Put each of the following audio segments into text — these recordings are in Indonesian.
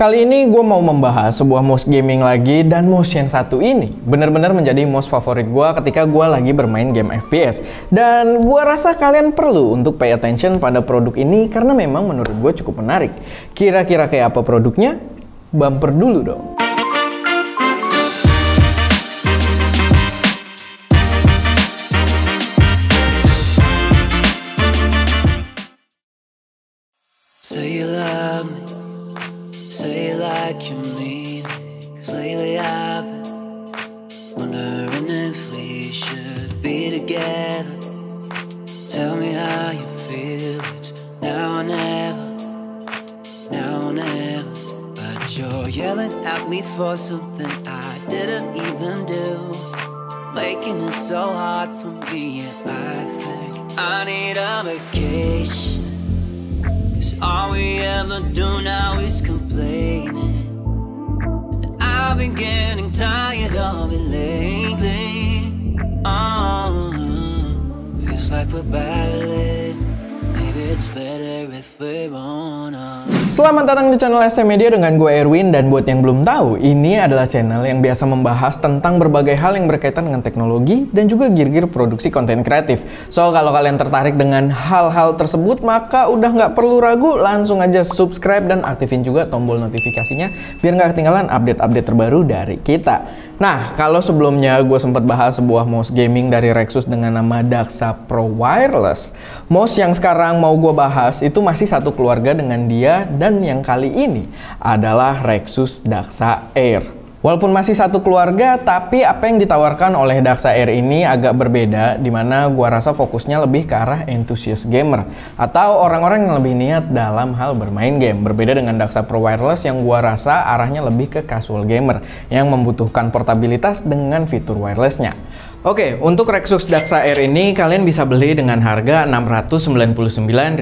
Kali ini gue mau membahas sebuah mouse gaming lagi dan mouse yang satu ini benar-benar menjadi mouse favorit gue ketika gue lagi bermain game FPS. Dan gue rasa kalian perlu untuk pay attention pada produk ini karena memang menurut gue cukup menarik. Kira-kira kayak apa produknya? Bumper dulu dong. Say like you mean. Cause lately I've been wondering if we should be together. Tell me how you feel, it's now or never, now or never. But you're yelling at me for something I didn't even do. Making it so hard for me, and I think I need a vacation. Cause all we ever do now is complaining. I've been getting tired of it lately. Oh, feels like we're battling. Selamat datang di channel ST Media dengan gue Erwin dan buat yang belum tahu, ini adalah channel yang biasa membahas tentang berbagai hal yang berkaitan dengan teknologi dan juga gear-gear produksi konten kreatif. So kalau kalian tertarik dengan hal-hal tersebut, maka udah nggak perlu ragu, langsung aja subscribe dan aktifin juga tombol notifikasinya biar nggak ketinggalan update-update terbaru dari kita. Nah, kalau sebelumnya gue sempat bahas sebuah mouse gaming dari Rexus dengan nama Daxa Pro Wireless, mouse yang sekarang mau gue bahas itu masih satu keluarga dengan dia dan yang kali ini adalah Rexus Daxa Air. Walaupun masih satu keluarga, tapi apa yang ditawarkan oleh Daxa Air ini agak berbeda, di mana gua rasa fokusnya lebih ke arah enthusiast gamer atau orang-orang yang lebih niat dalam hal bermain game. Berbeda dengan Daxa Pro Wireless yang gua rasa arahnya lebih ke casual gamer yang membutuhkan portabilitas dengan fitur wirelessnya. Oke, untuk Rexus Daxa Air ini kalian bisa beli dengan harga Rp699.000.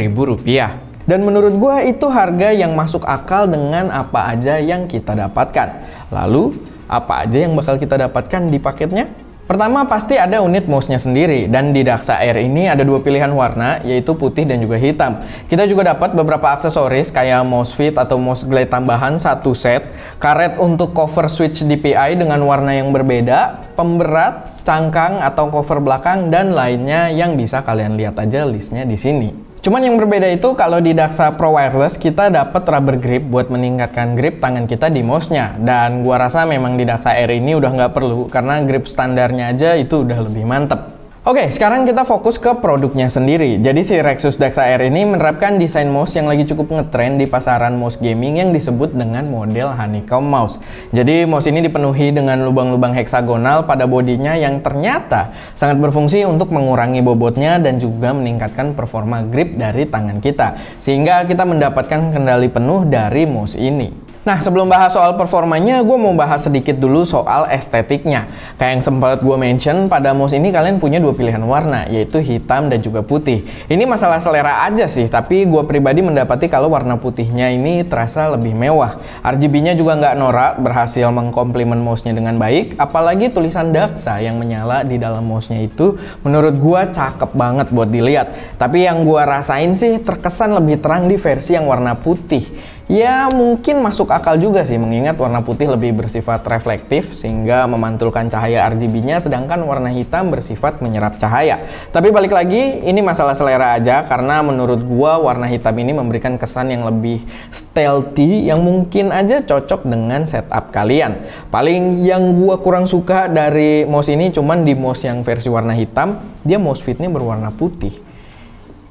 Dan menurut gue itu harga yang masuk akal dengan apa aja yang kita dapatkan. Lalu, apa aja yang bakal kita dapatkan di paketnya? Pertama pasti ada unit mouse-nya sendiri dan di Daxa Air ini ada dua pilihan warna yaitu putih dan juga hitam. Kita juga dapat beberapa aksesoris kayak mouse fit atau mouse glide tambahan satu set, karet untuk cover switch DPI dengan warna yang berbeda, pemberat, cangkang atau cover belakang dan lainnya yang bisa kalian lihat aja listnya di sini. Cuman yang berbeda itu kalau di Daxa Pro Wireless kita dapat rubber grip buat meningkatkan grip tangan kita di mouse-nya. Dan gua rasa memang di Daxa Air ini udah nggak perlu karena grip standarnya aja itu udah lebih mantep. Oke, sekarang kita fokus ke produknya sendiri. Jadi si Rexus Daxa Air ini menerapkan desain mouse yang lagi cukup ngetren di pasaran mouse gaming yang disebut dengan model honeycomb mouse. Jadi mouse ini dipenuhi dengan lubang-lubang heksagonal pada bodinya yang ternyata sangat berfungsi untuk mengurangi bobotnya dan juga meningkatkan performa grip dari tangan kita. Sehingga kita mendapatkan kendali penuh dari mouse ini. Nah, sebelum bahas soal performanya, gue mau bahas sedikit dulu soal estetiknya. Kayak yang sempat gue mention, pada mouse ini kalian punya dua pilihan warna, yaitu hitam dan juga putih. Ini masalah selera aja sih, tapi gue pribadi mendapati kalau warna putihnya ini terasa lebih mewah. RGB-nya juga nggak norak, berhasil mengkomplement mouse-nya dengan baik, apalagi tulisan Daxa yang menyala di dalam mouse-nya itu menurut gue cakep banget buat dilihat. Tapi yang gue rasain sih terkesan lebih terang di versi yang warna putih. Ya mungkin masuk akal juga sih mengingat warna putih lebih bersifat reflektif sehingga memantulkan cahaya RGB-nya sedangkan warna hitam bersifat menyerap cahaya. Tapi balik lagi ini masalah selera aja karena menurut gua warna hitam ini memberikan kesan yang lebih stealthy yang mungkin aja cocok dengan setup kalian. Paling yang gua kurang suka dari mouse ini cuman di mouse yang versi warna hitam dia mouse fitnya berwarna putih.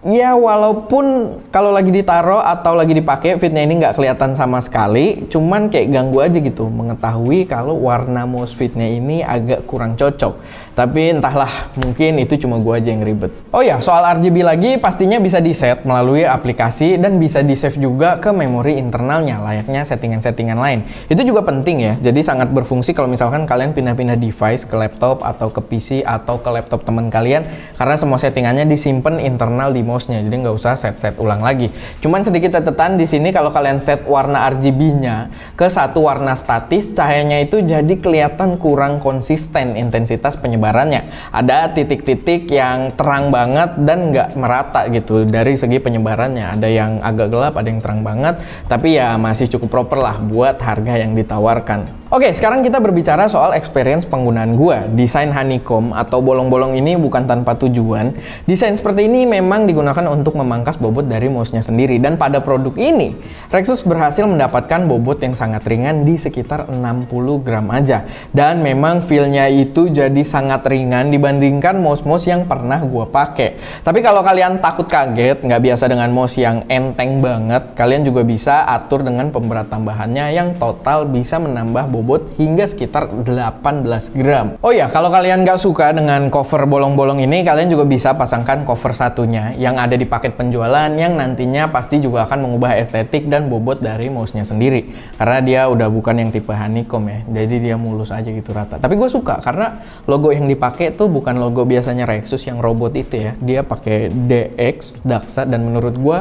Ya walaupun kalau lagi ditaro atau lagi dipakai fitnya ini nggak kelihatan sama sekali, cuman kayak ganggu aja gitu mengetahui kalau warna mouse fitnya ini agak kurang cocok. Tapi entahlah, mungkin itu cuma gua aja yang ribet. Oh ya, soal RGB lagi pastinya bisa di set melalui aplikasi dan bisa di save juga ke memori internalnya layaknya settingan-settingan lain. Itu juga penting ya. Jadi sangat berfungsi kalau misalkan kalian pindah-pindah device ke laptop atau ke PC atau ke laptop teman kalian karena semua settingannya disimpan internal di mouse mouse-nya. Jadi nggak usah set-set ulang lagi. Cuman sedikit catatan di sini kalau kalian set warna RGB-nya ke satu warna statis, cahayanya itu jadi kelihatan kurang konsisten intensitas penyebarannya. Ada titik-titik yang terang banget dan nggak merata gitu dari segi penyebarannya. Ada yang agak gelap, ada yang terang banget, tapi ya masih cukup proper lah buat harga yang ditawarkan. Oke, sekarang kita berbicara soal experience penggunaan gua. Desain honeycomb atau bolong-bolong ini bukan tanpa tujuan. Desain seperti ini memang digunakan untuk memangkas bobot dari mouse-nya sendiri. Dan pada produk ini, Rexus berhasil mendapatkan bobot yang sangat ringan di sekitar 60 gram aja. Dan memang feel-nya itu jadi sangat ringan dibandingkan mouse-mouse yang pernah gua pakai. Tapi kalau kalian takut kaget, nggak biasa dengan mouse yang enteng banget, kalian juga bisa atur dengan pemberat tambahannya yang total bisa menambah bobot hingga sekitar 18 gram. Oh ya, kalau kalian nggak suka dengan cover bolong-bolong ini, kalian juga bisa pasangkan cover satunya yang ada di paket penjualan yang nantinya pasti juga akan mengubah estetik dan bobot dari mouse-nya sendiri. Karena dia udah bukan yang tipe honeycomb ya, jadi dia mulus aja gitu rata. Tapi gue suka karena logo yang dipakai tuh bukan logo biasanya Rexus yang robot itu ya. Dia pakai DX, Daxa, dan menurut gue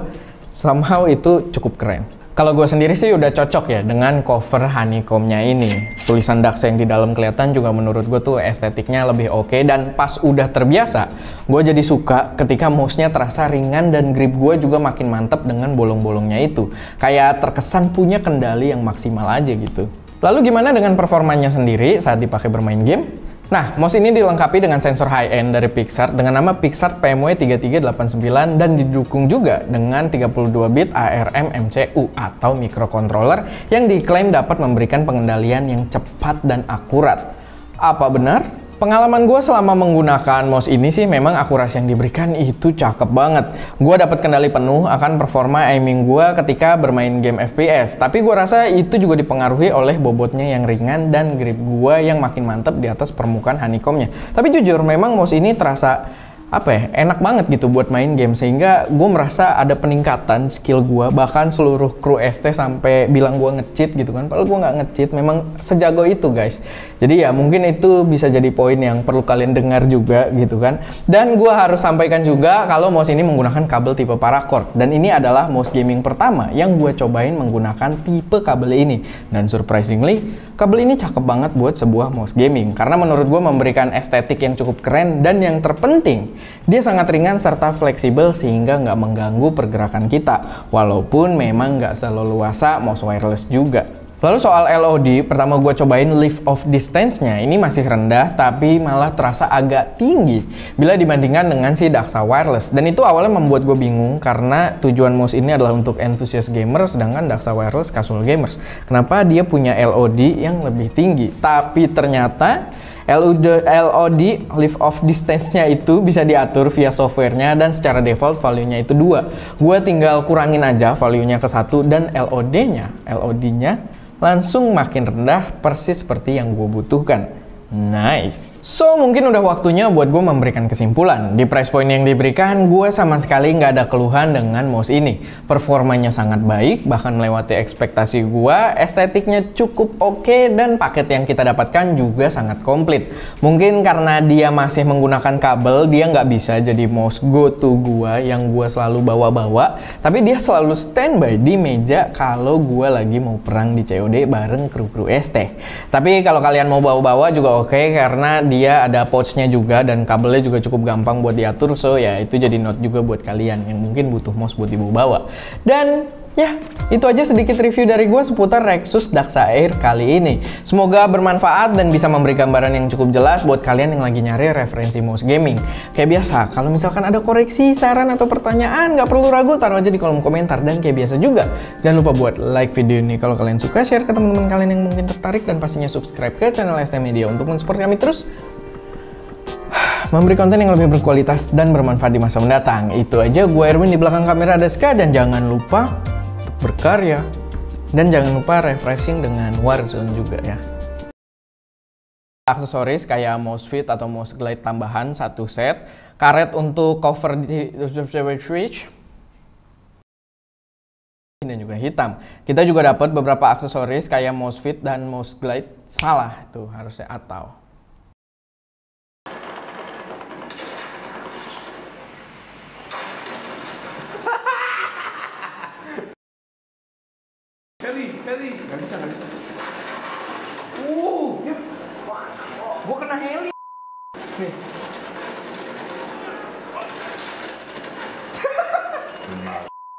somehow itu cukup keren. Kalau gue sendiri sih udah cocok ya dengan cover honeycomb-nya ini. Tulisan Daxa yang di dalam kelihatan juga menurut gue tuh estetiknya lebih oke dan pas udah terbiasa, gue jadi suka ketika mouse-nya terasa ringan dan grip gue juga makin mantep dengan bolong-bolongnya itu. Kayak terkesan punya kendali yang maksimal aja gitu. Lalu gimana dengan performanya sendiri saat dipakai bermain game? Nah, mouse ini dilengkapi dengan sensor high-end dari Pixar dengan nama Pixar PMW 3389 dan didukung juga dengan 32-bit ARM MCU atau microcontroller yang diklaim dapat memberikan pengendalian yang cepat dan akurat. Apa benar? Pengalaman gue selama menggunakan mouse ini sih memang akurasi yang diberikan itu cakep banget. Gue dapat kendali penuh akan performa aiming gue ketika bermain game FPS. Tapi gue rasa itu juga dipengaruhi oleh bobotnya yang ringan dan grip gue yang makin mantep di atas permukaan honeycombnya. Tapi jujur memang mouse ini terasa apa ya enak banget gitu buat main game. Sehingga gue merasa ada peningkatan skill gue bahkan seluruh kru ST sampai bilang gue ngecheat gitu kan. Padahal gue nggak ngecheat memang sejago itu guys. Jadi ya mungkin itu bisa jadi poin yang perlu kalian dengar juga gitu kan. Dan gue harus sampaikan juga kalau mouse ini menggunakan kabel tipe paracord. Dan ini adalah mouse gaming pertama yang gue cobain menggunakan tipe kabel ini. Dan surprisingly kabel ini cakep banget buat sebuah mouse gaming karena menurut gue memberikan estetik yang cukup keren dan yang terpenting dia sangat ringan serta fleksibel sehingga nggak mengganggu pergerakan kita, walaupun memang nggak selalu mouse wireless juga. Lalu soal LOD, pertama gue cobain lift off distance-nya ini masih rendah tapi malah terasa agak tinggi bila dibandingkan dengan si Daxa Wireless. Dan itu awalnya membuat gue bingung karena tujuan mouse ini adalah untuk enthusiast gamer sedangkan Daxa Wireless casual gamers. Kenapa dia punya LOD yang lebih tinggi? Tapi ternyata LOD, LOD lift off distance-nya itu bisa diatur via softwarenya dan secara default value-nya itu dua. Gue tinggal kurangin aja value-nya ke satu dan LOD-nya, LOD-nya langsung makin rendah persis seperti yang gue butuhkan. Nice. So, mungkin udah waktunya buat gue memberikan kesimpulan. Di price point yang diberikan, gue sama sekali nggak ada keluhan dengan mouse ini. Performanya sangat baik, bahkan melewati ekspektasi gue. Estetiknya cukup oke, okay, dan paket yang kita dapatkan juga sangat komplit. Mungkin karena dia masih menggunakan kabel, dia nggak bisa jadi mouse go-to gue yang gue selalu bawa-bawa. Tapi dia selalu standby di meja kalau gue lagi mau perang di COD bareng kru-kru ST. Tapi kalau kalian mau bawa-bawa juga oke okay, karena dia ada pouchnya juga dan kabelnya juga cukup gampang buat diatur so ya itu jadi note juga buat kalian yang mungkin butuh mouse buat dibawa dan Ya, itu aja sedikit review dari gue seputar Rexus Daxa Air kali ini. Semoga bermanfaat dan bisa memberi gambaran yang cukup jelas buat kalian yang lagi nyari referensi mouse gaming. Kayak biasa, kalau misalkan ada koreksi, saran, atau pertanyaan, nggak perlu ragu, taruh aja di kolom komentar. Dan kayak biasa juga, jangan lupa buat like video ini kalau kalian suka, share ke teman-teman kalian yang mungkin tertarik, dan pastinya subscribe ke channel ST Media untuk mensupport kami terus memberi konten yang lebih berkualitas dan bermanfaat di masa mendatang. Itu aja, gue Erwin di belakang kamera ada dan jangan lupa berkarya. Dan jangan lupa refreshing dengan Warzone juga ya. Aksesoris kayak mouse fit atau mouse glide tambahan satu set. Karet untuk cover di switch. Dan juga hitam. Kita juga dapat beberapa aksesoris kayak mouse fit dan mouse glide salah itu harusnya atau bisa nggak bisa. Uh, ya. Gua kena heli. Nih.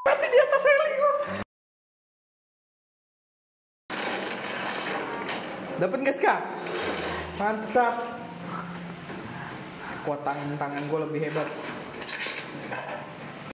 Mati di atas heli. Dapat nggak Ska? Mantap. Kuat tangan tangan gue lebih hebat.